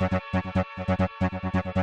できた、できた、できた、できた、できた。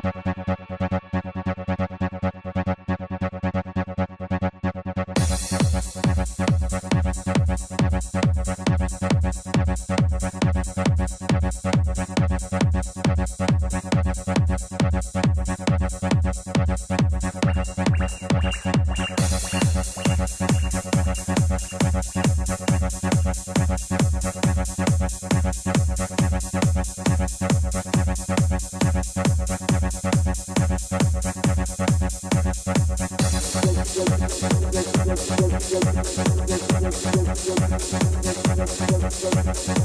Gracias.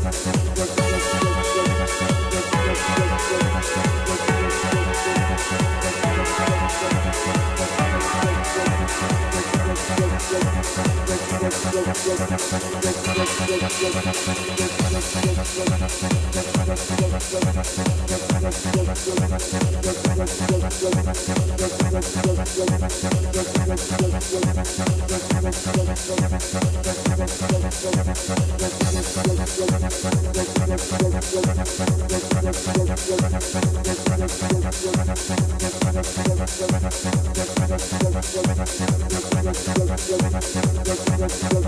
Thank Thank